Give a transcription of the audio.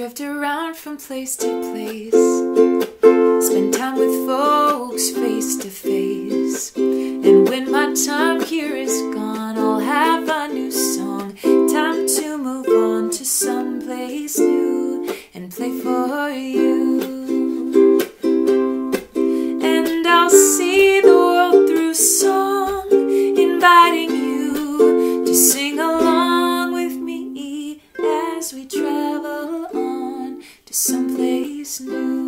drift around from place to place. Spend time with folks face to face. And when my time here is gone, I'll have a new song. Time to move on to someplace new and play for you. And I'll see the world through song, inviting you to sing along with me as we travel on to someplace new.